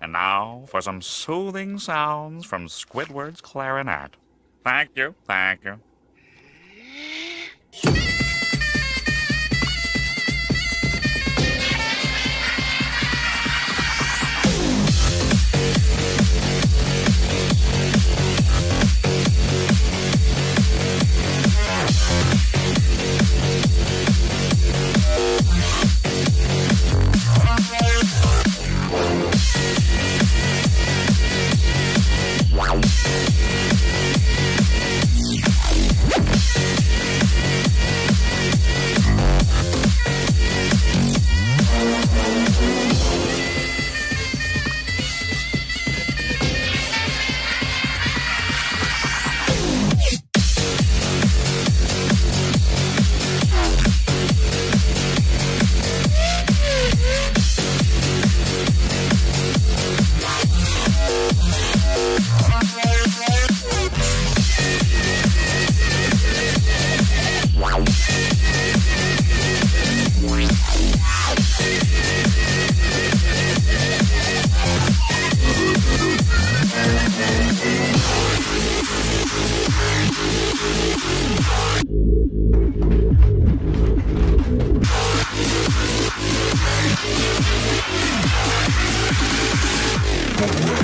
And now for some soothing sounds from Squidward's clarinet. Thank you, thank you. Yeah.